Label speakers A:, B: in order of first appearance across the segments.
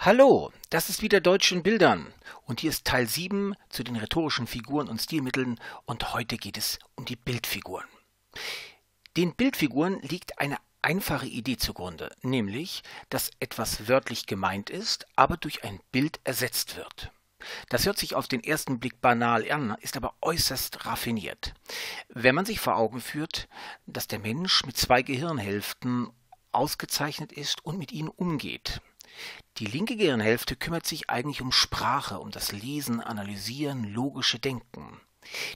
A: Hallo, das ist wieder Deutsch in Bildern und hier ist Teil 7 zu den rhetorischen Figuren und Stilmitteln und heute geht es um die Bildfiguren. Den Bildfiguren liegt eine einfache Idee zugrunde, nämlich, dass etwas wörtlich gemeint ist, aber durch ein Bild ersetzt wird. Das hört sich auf den ersten Blick banal an, ist aber äußerst raffiniert. Wenn man sich vor Augen führt, dass der Mensch mit zwei Gehirnhälften ausgezeichnet ist und mit ihnen umgeht, die linke Gehirnhälfte kümmert sich eigentlich um Sprache, um das Lesen, Analysieren, logische Denken.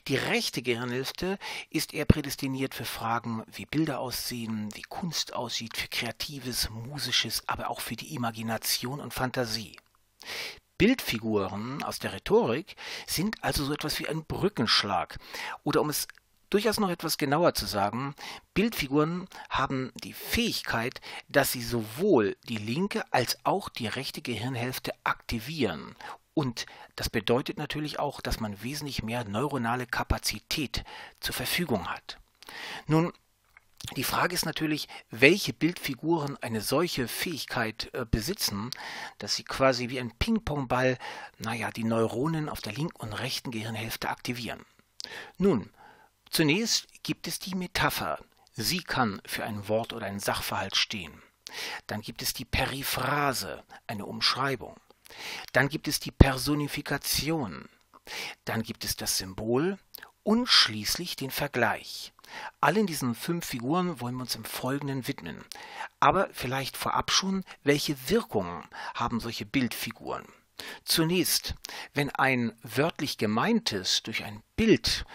A: Die rechte Gehirnhälfte ist eher prädestiniert für Fragen, wie Bilder aussehen, wie Kunst aussieht, für Kreatives, Musisches, aber auch für die Imagination und Fantasie. Bildfiguren aus der Rhetorik sind also so etwas wie ein Brückenschlag. Oder um es durchaus noch etwas genauer zu sagen, Bildfiguren haben die Fähigkeit, dass sie sowohl die linke als auch die rechte Gehirnhälfte aktivieren. Und das bedeutet natürlich auch, dass man wesentlich mehr neuronale Kapazität zur Verfügung hat. Nun, die Frage ist natürlich, welche Bildfiguren eine solche Fähigkeit äh, besitzen, dass sie quasi wie ein Ping-Pong-Ball, naja, die Neuronen auf der linken und rechten Gehirnhälfte aktivieren. Nun, Zunächst gibt es die Metapher. Sie kann für ein Wort oder einen Sachverhalt stehen. Dann gibt es die Periphrase, eine Umschreibung. Dann gibt es die Personifikation. Dann gibt es das Symbol und schließlich den Vergleich. Allen diesen fünf Figuren wollen wir uns im Folgenden widmen. Aber vielleicht vorab schon, welche Wirkungen haben solche Bildfiguren? Zunächst, wenn ein wörtlich gemeintes durch ein Bild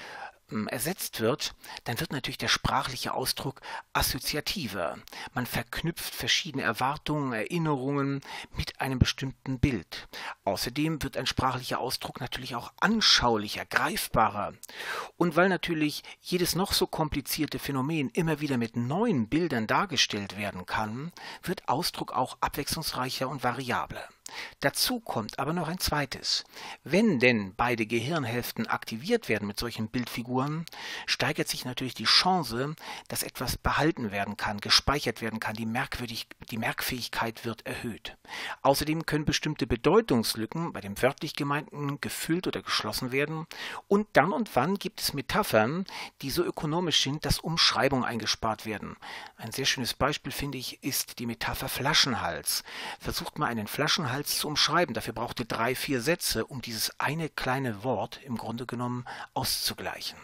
A: ersetzt wird, dann wird natürlich der sprachliche Ausdruck assoziativer. Man verknüpft verschiedene Erwartungen, Erinnerungen mit einem bestimmten Bild. Außerdem wird ein sprachlicher Ausdruck natürlich auch anschaulicher, greifbarer. Und weil natürlich jedes noch so komplizierte Phänomen immer wieder mit neuen Bildern dargestellt werden kann, wird Ausdruck auch abwechslungsreicher und variabler. Dazu kommt aber noch ein zweites. Wenn denn beide Gehirnhälften aktiviert werden mit solchen Bildfiguren, steigert sich natürlich die Chance, dass etwas behalten werden kann, gespeichert werden kann, die, Merkwürdig die Merkfähigkeit wird erhöht. Außerdem können bestimmte Bedeutungslücken bei dem wörtlich gemeinten gefüllt oder geschlossen werden und dann und wann gibt es Metaphern, die so ökonomisch sind, dass Umschreibungen eingespart werden. Ein sehr schönes Beispiel, finde ich, ist die Metapher Flaschenhals. Versucht mal einen Flaschenhals Inhalts zu umschreiben. Dafür braucht ihr drei, vier Sätze, um dieses eine kleine Wort im Grunde genommen auszugleichen.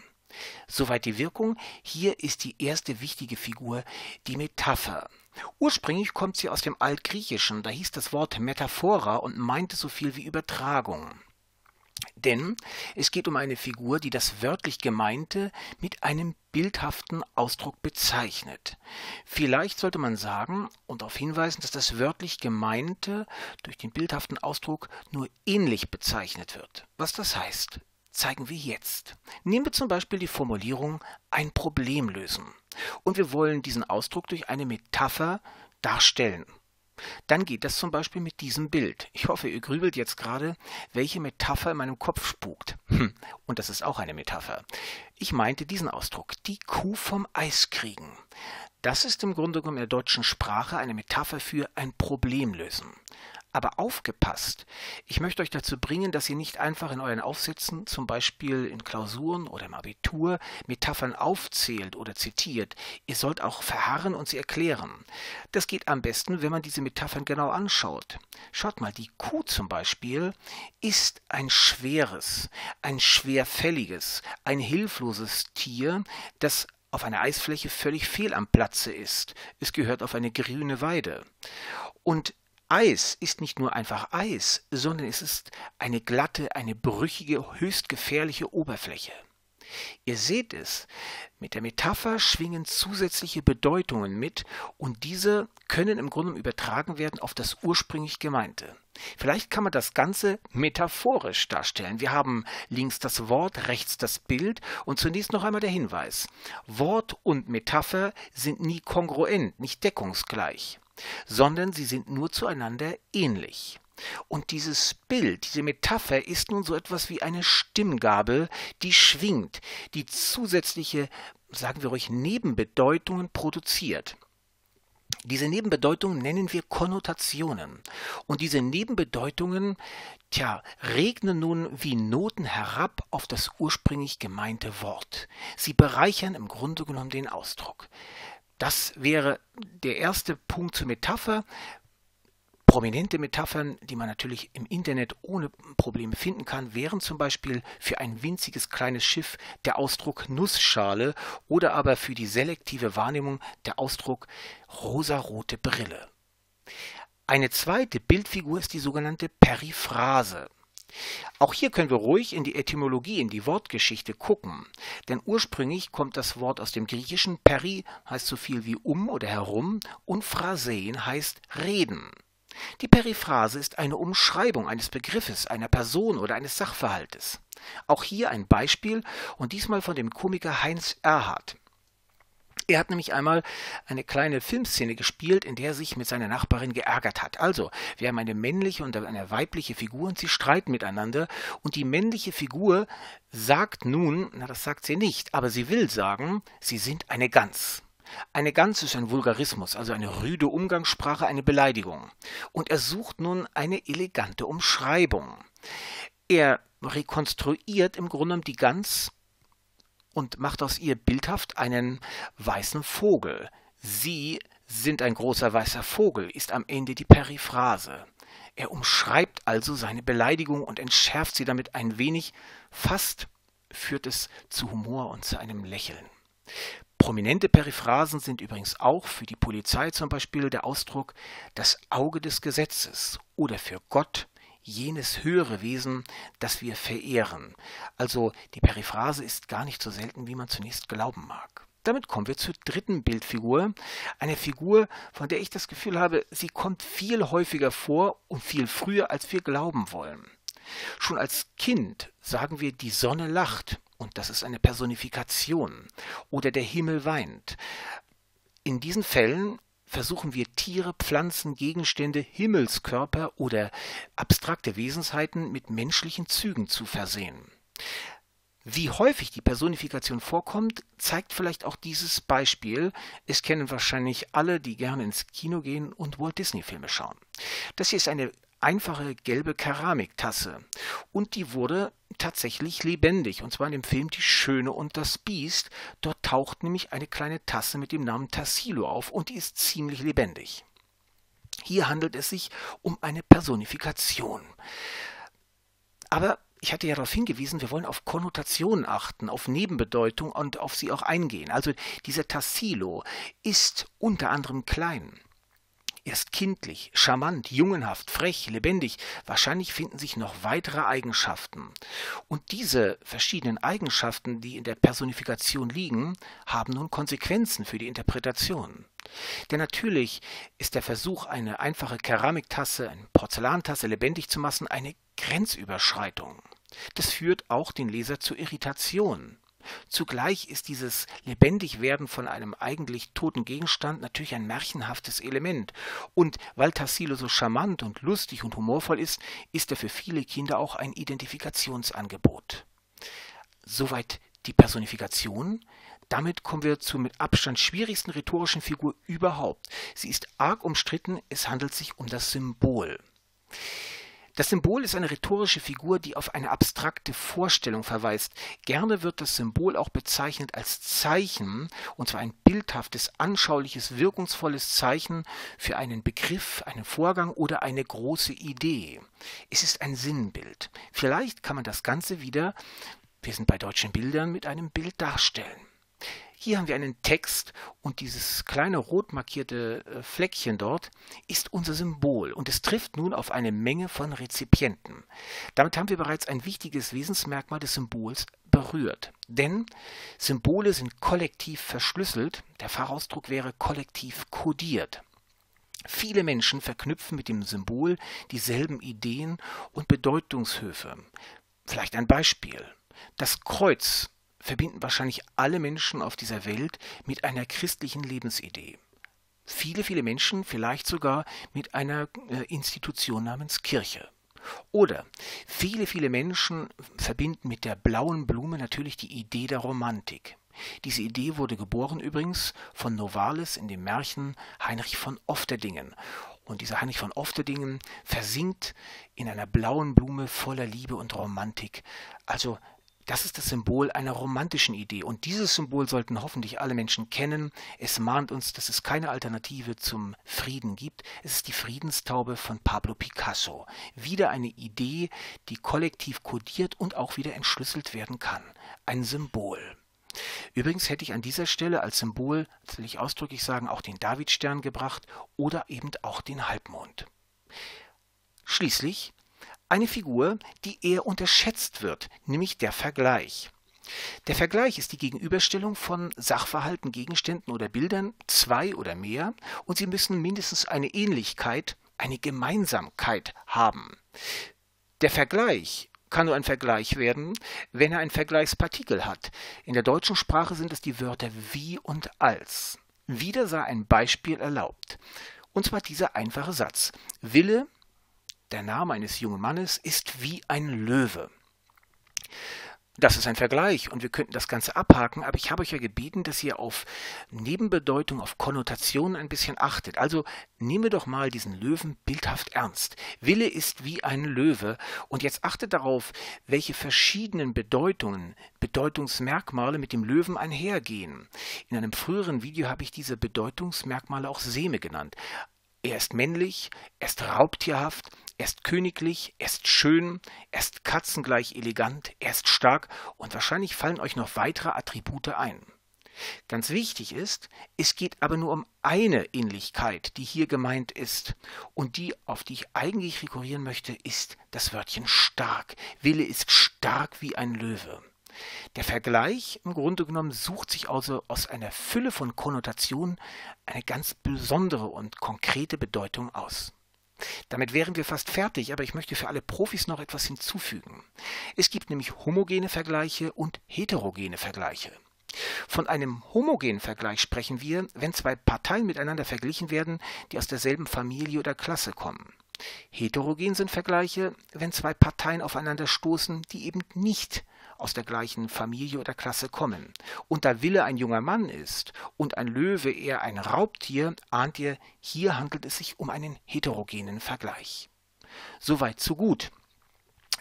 A: Soweit die Wirkung. Hier ist die erste wichtige Figur die Metapher. Ursprünglich kommt sie aus dem Altgriechischen, da hieß das Wort Metaphora und meinte so viel wie Übertragung. Denn es geht um eine Figur, die das wörtlich Gemeinte mit einem bildhaften Ausdruck bezeichnet. Vielleicht sollte man sagen und darauf hinweisen, dass das wörtlich Gemeinte durch den bildhaften Ausdruck nur ähnlich bezeichnet wird. Was das heißt, zeigen wir jetzt. Nehmen wir zum Beispiel die Formulierung ein Problem lösen. Und wir wollen diesen Ausdruck durch eine Metapher darstellen. Dann geht das zum Beispiel mit diesem Bild. Ich hoffe, ihr grübelt jetzt gerade, welche Metapher in meinem Kopf spukt. Hm, und das ist auch eine Metapher. Ich meinte diesen Ausdruck, die Kuh vom Eis kriegen. Das ist im Grunde genommen in der deutschen Sprache eine Metapher für ein Problem lösen. Aber aufgepasst! Ich möchte euch dazu bringen, dass ihr nicht einfach in euren Aufsätzen, zum Beispiel in Klausuren oder im Abitur, Metaphern aufzählt oder zitiert. Ihr sollt auch verharren und sie erklären. Das geht am besten, wenn man diese Metaphern genau anschaut. Schaut mal, die Kuh zum Beispiel ist ein schweres, ein schwerfälliges, ein hilfloses Tier, das auf einer Eisfläche völlig fehl am Platze ist. Es gehört auf eine grüne Weide. Und Eis ist nicht nur einfach Eis, sondern es ist eine glatte, eine brüchige, höchst gefährliche Oberfläche. Ihr seht es, mit der Metapher schwingen zusätzliche Bedeutungen mit und diese können im Grunde übertragen werden auf das ursprünglich Gemeinte. Vielleicht kann man das Ganze metaphorisch darstellen. Wir haben links das Wort, rechts das Bild und zunächst noch einmal der Hinweis. Wort und Metapher sind nie kongruent, nicht deckungsgleich sondern sie sind nur zueinander ähnlich. Und dieses Bild, diese Metapher ist nun so etwas wie eine Stimmgabel, die schwingt, die zusätzliche, sagen wir ruhig, Nebenbedeutungen produziert. Diese Nebenbedeutungen nennen wir Konnotationen. Und diese Nebenbedeutungen, tja, regnen nun wie Noten herab auf das ursprünglich gemeinte Wort. Sie bereichern im Grunde genommen den Ausdruck. Das wäre der erste Punkt zur Metapher. Prominente Metaphern, die man natürlich im Internet ohne Probleme finden kann, wären zum Beispiel für ein winziges kleines Schiff der Ausdruck Nussschale oder aber für die selektive Wahrnehmung der Ausdruck rosarote Brille. Eine zweite Bildfigur ist die sogenannte Periphrase. Auch hier können wir ruhig in die Etymologie, in die Wortgeschichte gucken, denn ursprünglich kommt das Wort aus dem Griechischen peri heißt so viel wie um oder herum und phrasein heißt reden. Die Periphrase ist eine Umschreibung eines Begriffes, einer Person oder eines Sachverhaltes. Auch hier ein Beispiel und diesmal von dem Komiker Heinz Erhardt. Er hat nämlich einmal eine kleine Filmszene gespielt, in der er sich mit seiner Nachbarin geärgert hat. Also, wir haben eine männliche und eine weibliche Figur und sie streiten miteinander und die männliche Figur sagt nun, na das sagt sie nicht, aber sie will sagen, sie sind eine Gans. Eine Gans ist ein Vulgarismus, also eine rüde Umgangssprache, eine Beleidigung. Und er sucht nun eine elegante Umschreibung. Er rekonstruiert im Grunde die Gans und macht aus ihr bildhaft einen weißen Vogel. Sie sind ein großer weißer Vogel, ist am Ende die Periphrase. Er umschreibt also seine Beleidigung und entschärft sie damit ein wenig, fast führt es zu Humor und zu einem Lächeln. Prominente Periphrasen sind übrigens auch für die Polizei zum Beispiel der Ausdruck das Auge des Gesetzes oder für Gott jenes höhere Wesen, das wir verehren. Also die Periphrase ist gar nicht so selten, wie man zunächst glauben mag. Damit kommen wir zur dritten Bildfigur, eine Figur, von der ich das Gefühl habe, sie kommt viel häufiger vor und viel früher, als wir glauben wollen. Schon als Kind sagen wir, die Sonne lacht, und das ist eine Personifikation, oder der Himmel weint. In diesen Fällen versuchen wir Tiere, Pflanzen, Gegenstände, Himmelskörper oder abstrakte Wesensheiten mit menschlichen Zügen zu versehen. Wie häufig die Personifikation vorkommt, zeigt vielleicht auch dieses Beispiel. Es kennen wahrscheinlich alle, die gerne ins Kino gehen und Walt Disney Filme schauen. Das hier ist eine einfache gelbe Keramiktasse. Und die wurde tatsächlich lebendig. Und zwar in dem Film Die Schöne und das Biest. Dort taucht nämlich eine kleine Tasse mit dem Namen Tassilo auf und die ist ziemlich lebendig. Hier handelt es sich um eine Personifikation. Aber ich hatte ja darauf hingewiesen, wir wollen auf Konnotationen achten, auf Nebenbedeutung und auf sie auch eingehen. Also dieser Tassilo ist unter anderem klein. Er ist kindlich, charmant, jungenhaft, frech, lebendig. Wahrscheinlich finden sich noch weitere Eigenschaften. Und diese verschiedenen Eigenschaften, die in der Personifikation liegen, haben nun Konsequenzen für die Interpretation. Denn natürlich ist der Versuch, eine einfache Keramiktasse, eine Porzellantasse lebendig zu machen, eine Grenzüberschreitung. Das führt auch den Leser zu Irritation. Zugleich ist dieses Lebendigwerden von einem eigentlich toten Gegenstand natürlich ein märchenhaftes Element. Und weil Tassilo so charmant und lustig und humorvoll ist, ist er für viele Kinder auch ein Identifikationsangebot. Soweit die Personifikation. Damit kommen wir zur mit Abstand schwierigsten rhetorischen Figur überhaupt. Sie ist arg umstritten, es handelt sich um das Symbol. Das Symbol ist eine rhetorische Figur, die auf eine abstrakte Vorstellung verweist. Gerne wird das Symbol auch bezeichnet als Zeichen, und zwar ein bildhaftes, anschauliches, wirkungsvolles Zeichen für einen Begriff, einen Vorgang oder eine große Idee. Es ist ein Sinnbild. Vielleicht kann man das Ganze wieder, wir sind bei deutschen Bildern, mit einem Bild darstellen. Hier haben wir einen Text und dieses kleine rot markierte äh, Fleckchen dort ist unser Symbol und es trifft nun auf eine Menge von Rezipienten. Damit haben wir bereits ein wichtiges Wesensmerkmal des Symbols berührt. Denn Symbole sind kollektiv verschlüsselt, der Fachausdruck wäre kollektiv kodiert. Viele Menschen verknüpfen mit dem Symbol dieselben Ideen und Bedeutungshöfe. Vielleicht ein Beispiel. Das Kreuz verbinden wahrscheinlich alle Menschen auf dieser Welt mit einer christlichen Lebensidee. Viele, viele Menschen vielleicht sogar mit einer äh, Institution namens Kirche. Oder viele, viele Menschen verbinden mit der blauen Blume natürlich die Idee der Romantik. Diese Idee wurde geboren übrigens von Novalis in dem Märchen Heinrich von Ofterdingen. Und dieser Heinrich von Ofterdingen versinkt in einer blauen Blume voller Liebe und Romantik. Also das ist das Symbol einer romantischen Idee. Und dieses Symbol sollten hoffentlich alle Menschen kennen. Es mahnt uns, dass es keine Alternative zum Frieden gibt. Es ist die Friedenstaube von Pablo Picasso. Wieder eine Idee, die kollektiv kodiert und auch wieder entschlüsselt werden kann. Ein Symbol. Übrigens hätte ich an dieser Stelle als Symbol, das will ich ausdrücklich sagen, auch den Davidstern gebracht oder eben auch den Halbmond. Schließlich eine Figur, die eher unterschätzt wird, nämlich der Vergleich. Der Vergleich ist die Gegenüberstellung von Sachverhalten, Gegenständen oder Bildern, zwei oder mehr, und sie müssen mindestens eine Ähnlichkeit, eine Gemeinsamkeit haben. Der Vergleich kann nur ein Vergleich werden, wenn er ein Vergleichspartikel hat. In der deutschen Sprache sind es die Wörter wie und als. Wieder sei ein Beispiel erlaubt. Und zwar dieser einfache Satz. Wille der Name eines jungen Mannes ist wie ein Löwe. Das ist ein Vergleich und wir könnten das Ganze abhaken, aber ich habe euch ja gebeten, dass ihr auf Nebenbedeutung, auf Konnotationen ein bisschen achtet. Also nehmen wir doch mal diesen Löwen bildhaft ernst. Wille ist wie ein Löwe und jetzt achtet darauf, welche verschiedenen Bedeutungen, Bedeutungsmerkmale mit dem Löwen einhergehen. In einem früheren Video habe ich diese Bedeutungsmerkmale auch Seme genannt. Er ist männlich, er ist raubtierhaft, er ist königlich, er ist schön, er ist katzengleich elegant, er ist stark und wahrscheinlich fallen euch noch weitere Attribute ein. Ganz wichtig ist, es geht aber nur um eine Ähnlichkeit, die hier gemeint ist. Und die, auf die ich eigentlich rekurrieren möchte, ist das Wörtchen stark. Wille ist stark wie ein Löwe. Der Vergleich im Grunde genommen sucht sich also aus einer Fülle von Konnotationen eine ganz besondere und konkrete Bedeutung aus. Damit wären wir fast fertig, aber ich möchte für alle Profis noch etwas hinzufügen. Es gibt nämlich homogene Vergleiche und heterogene Vergleiche. Von einem homogenen Vergleich sprechen wir, wenn zwei Parteien miteinander verglichen werden, die aus derselben Familie oder Klasse kommen. Heterogen sind Vergleiche, wenn zwei Parteien aufeinander stoßen, die eben nicht aus der gleichen Familie oder Klasse kommen. Und da Wille ein junger Mann ist und ein Löwe eher ein Raubtier, ahnt ihr, hier handelt es sich um einen heterogenen Vergleich. Soweit so gut.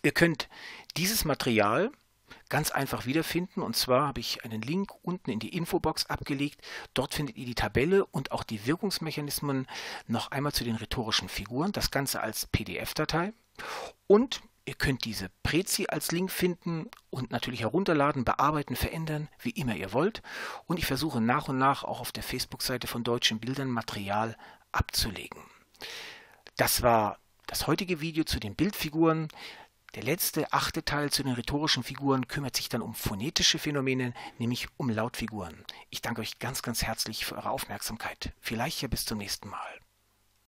A: Ihr könnt dieses Material ganz einfach wiederfinden. Und zwar habe ich einen Link unten in die Infobox abgelegt. Dort findet ihr die Tabelle und auch die Wirkungsmechanismen noch einmal zu den rhetorischen Figuren. Das Ganze als PDF-Datei. Und Ihr könnt diese Prezi als Link finden und natürlich herunterladen, bearbeiten, verändern, wie immer ihr wollt. Und ich versuche nach und nach auch auf der Facebook-Seite von Deutschen Bildern Material abzulegen. Das war das heutige Video zu den Bildfiguren. Der letzte, achte Teil zu den rhetorischen Figuren kümmert sich dann um phonetische Phänomene, nämlich um Lautfiguren. Ich danke euch ganz, ganz herzlich für eure Aufmerksamkeit. Vielleicht ja bis zum nächsten Mal.